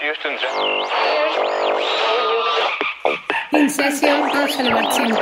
Houston's. Iniciación Ángel Martín.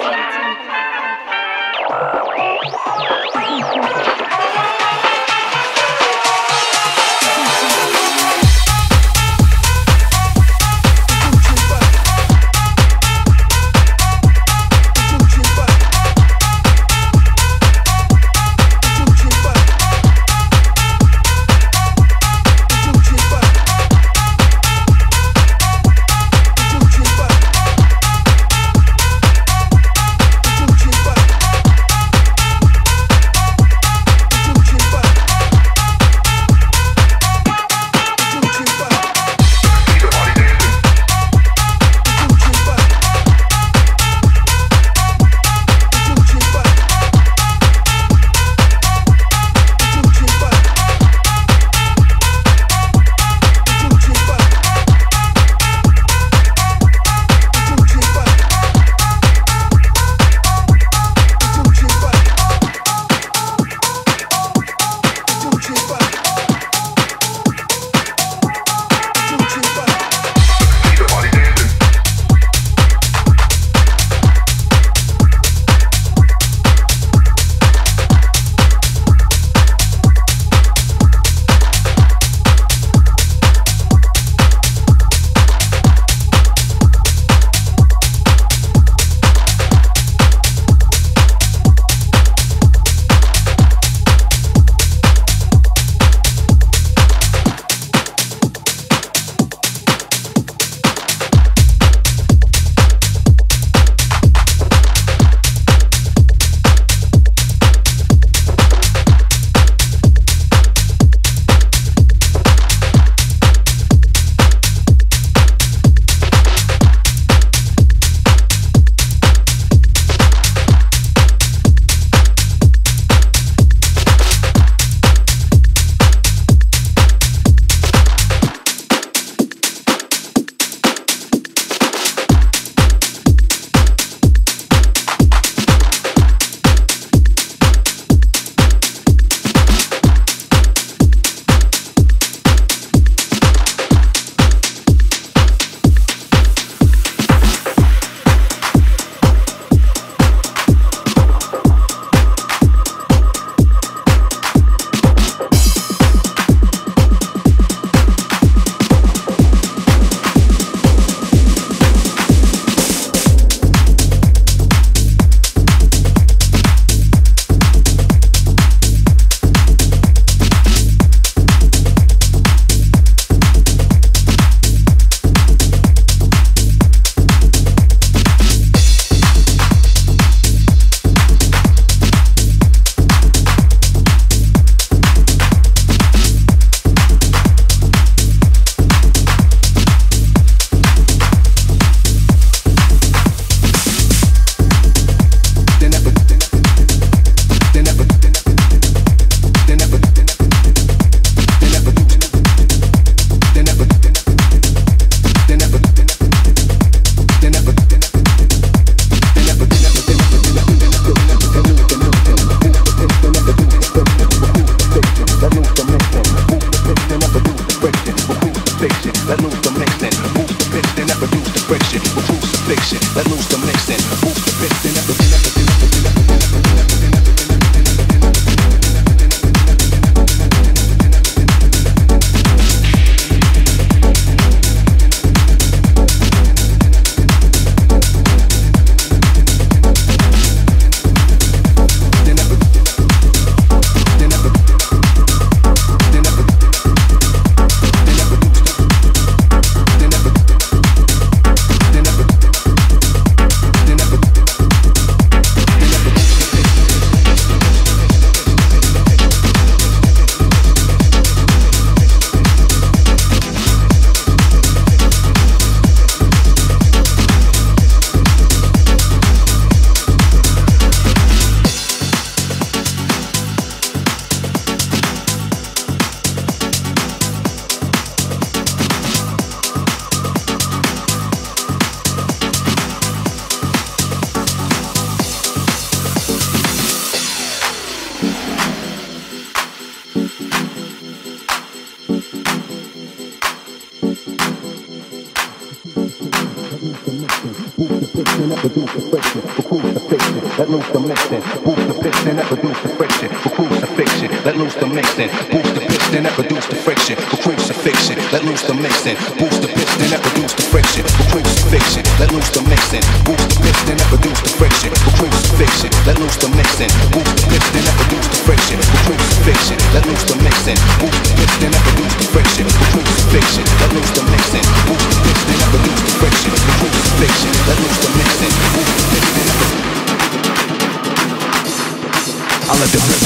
I'll let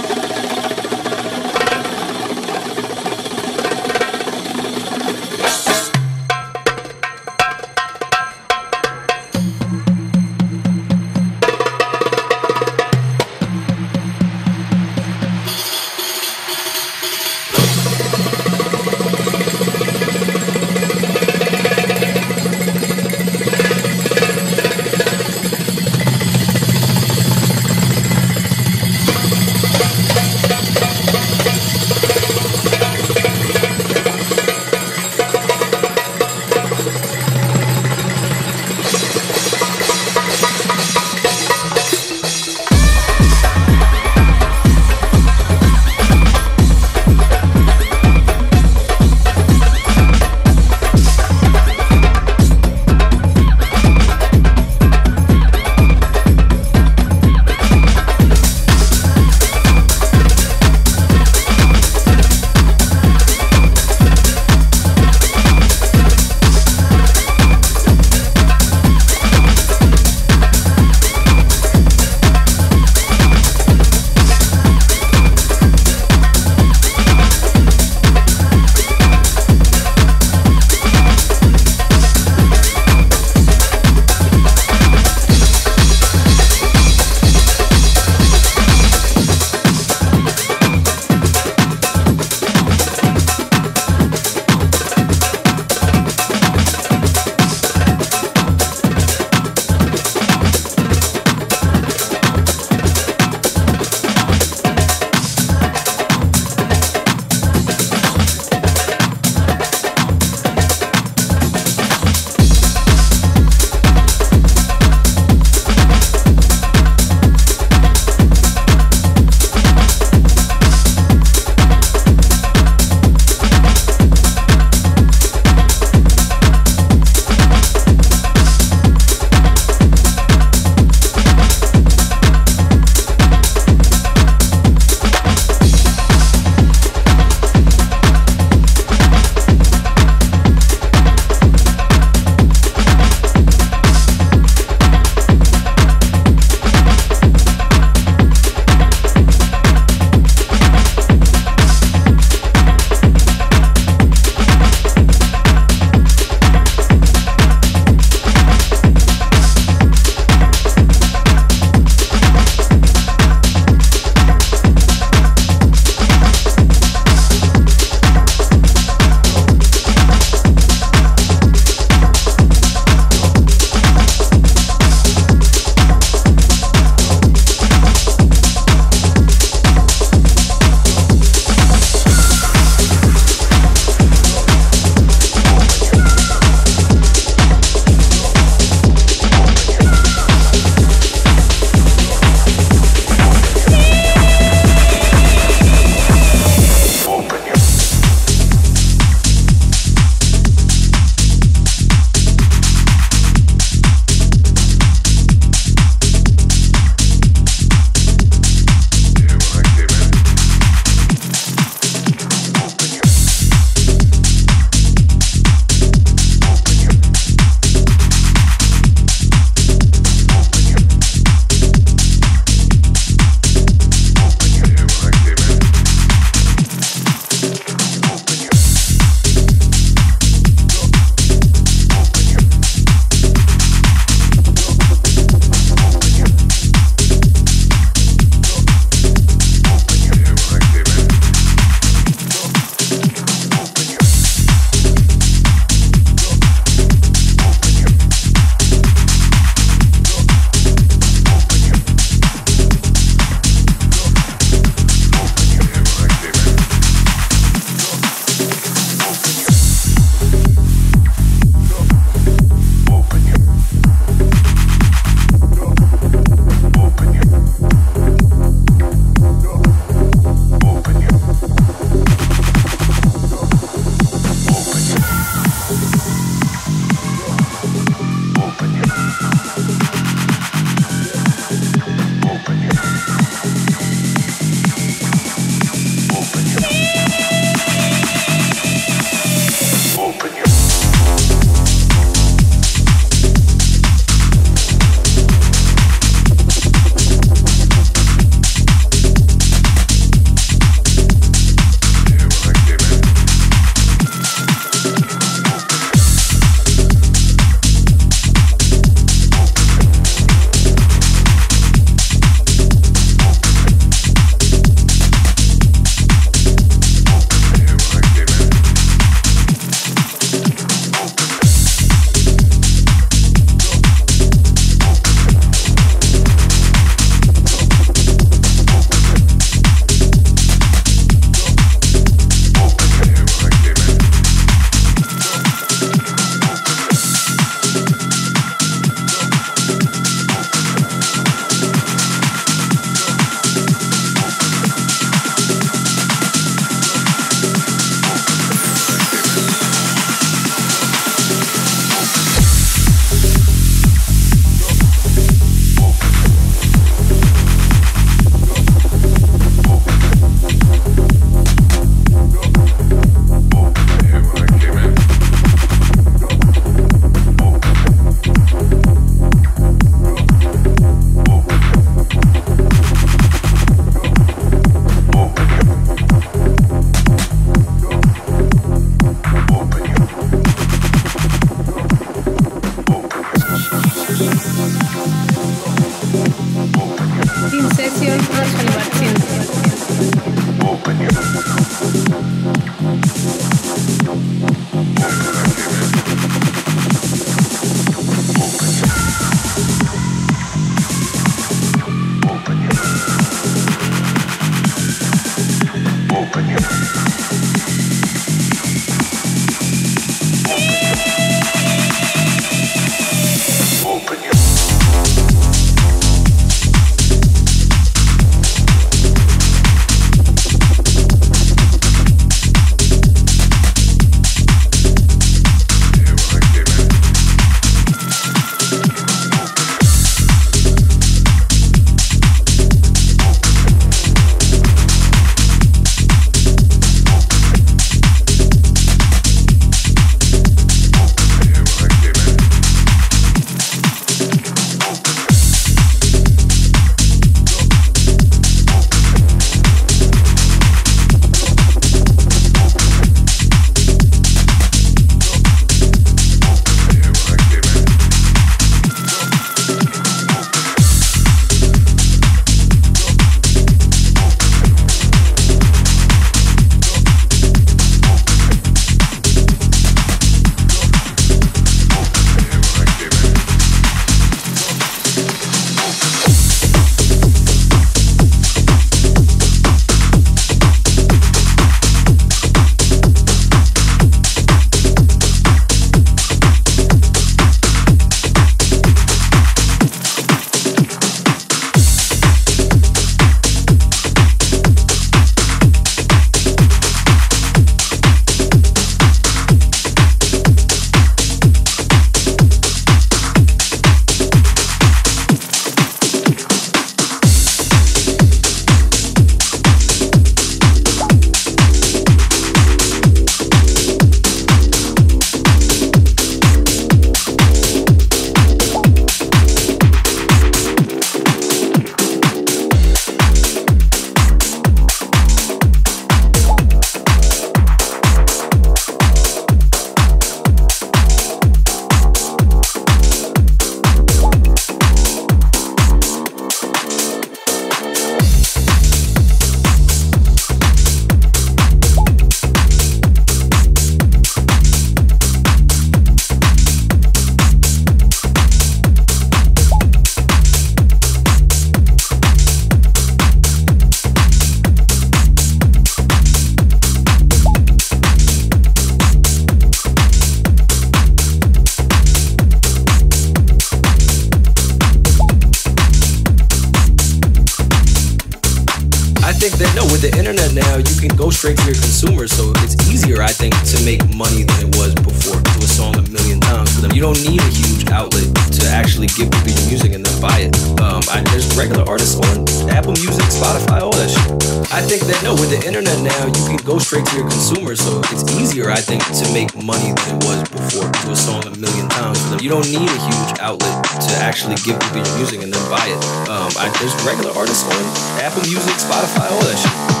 million times. You don't need a huge outlet to actually give people your music and then buy it. Um, I, there's regular artists on Apple Music, Spotify, all that shit.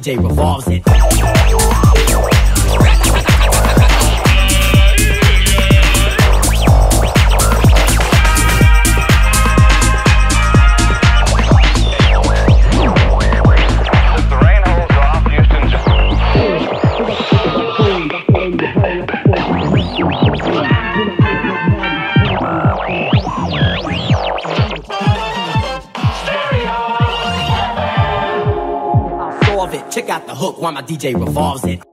DJ revolves it. While my DJ revolves it.